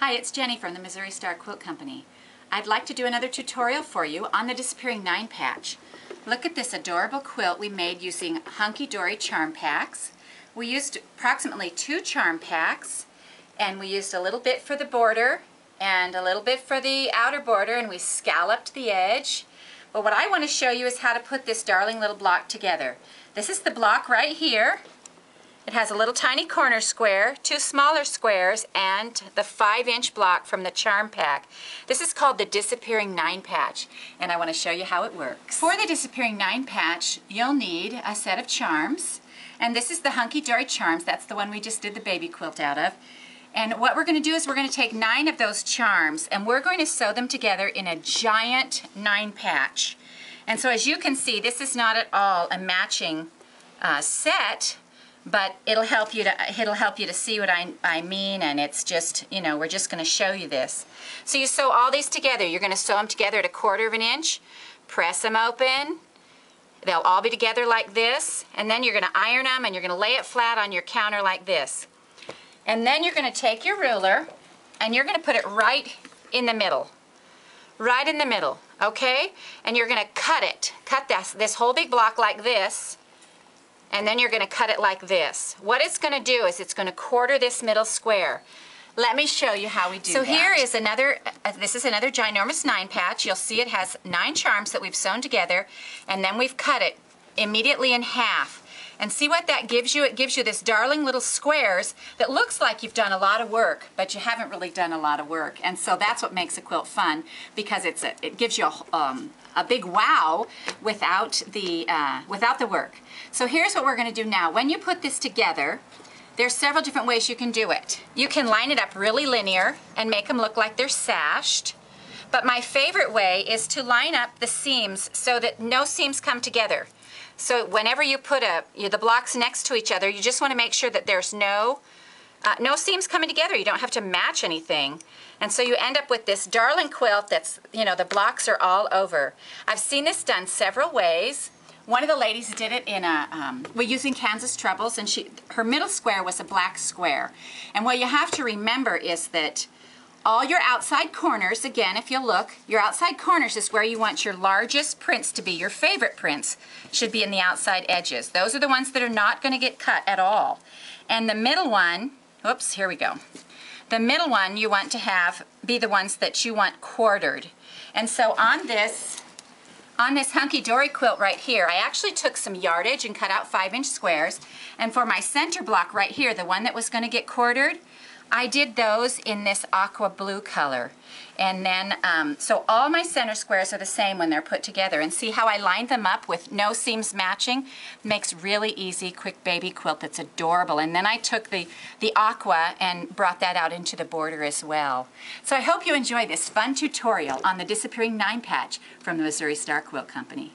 Hi, it's Jenny from the Missouri Star Quilt Company. I'd like to do another tutorial for you on the Disappearing Nine Patch. Look at this adorable quilt we made using Hunky Dory charm packs. We used approximately two charm packs and we used a little bit for the border and a little bit for the outer border and we scalloped the edge. But what I want to show you is how to put this darling little block together. This is the block right here it has a little tiny corner square, two smaller squares, and the five inch block from the charm pack. This is called the Disappearing Nine Patch, and I want to show you how it works. For the Disappearing Nine Patch, you'll need a set of charms, and this is the Hunky Dory Charms. That's the one we just did the baby quilt out of. And what we're going to do is we're going to take nine of those charms, and we're going to sew them together in a giant nine patch. And so as you can see, this is not at all a matching uh, set, but it'll help you to it'll help you to see what I, I mean and it's just you know we're just going to show you this. So you sew all these together. You're going to sew them together at a quarter of an inch press them open. They'll all be together like this and then you're going to iron them and you're going to lay it flat on your counter like this. And then you're going to take your ruler and you're going to put it right in the middle. Right in the middle okay? And you're going to cut it cut this this whole big block like this and then you're going to cut it like this. What it's going to do is it's going to quarter this middle square. Let me show you how we do so that. So here is another, uh, this is another ginormous nine patch. You'll see it has nine charms that we've sewn together and then we've cut it immediately in half. And see what that gives you? It gives you this darling little squares that looks like you've done a lot of work, but you haven't really done a lot of work. And so that's what makes a quilt fun because it's a, it gives you a, um, a big wow without the, uh, without the work. So here's what we're going to do now. When you put this together, there's several different ways you can do it. You can line it up really linear and make them look like they're sashed. But my favorite way is to line up the seams so that no seams come together. So whenever you put a, you, the blocks next to each other, you just want to make sure that there's no, uh, no seams coming together. You don't have to match anything. And so you end up with this darling quilt that's, you know, the blocks are all over. I've seen this done several ways. One of the ladies did it in a, um, we're using Kansas Troubles, and she, her middle square was a black square. And what you have to remember is that all your outside corners, again, if you look, your outside corners is where you want your largest prints to be. Your favorite prints should be in the outside edges. Those are the ones that are not going to get cut at all. And the middle one, oops, here we go. The middle one you want to have be the ones that you want quartered. And so on this, on this Hunky Dory quilt right here, I actually took some yardage and cut out five inch squares. And for my center block right here, the one that was gonna get quartered, I did those in this aqua blue color. And then, um, so all my center squares are the same when they're put together. And see how I lined them up with no seams matching? Makes really easy, quick baby quilt that's adorable. And then I took the, the aqua and brought that out into the border as well. So I hope you enjoy this fun tutorial on the Disappearing Nine Patch from the Missouri Star Quilt Company.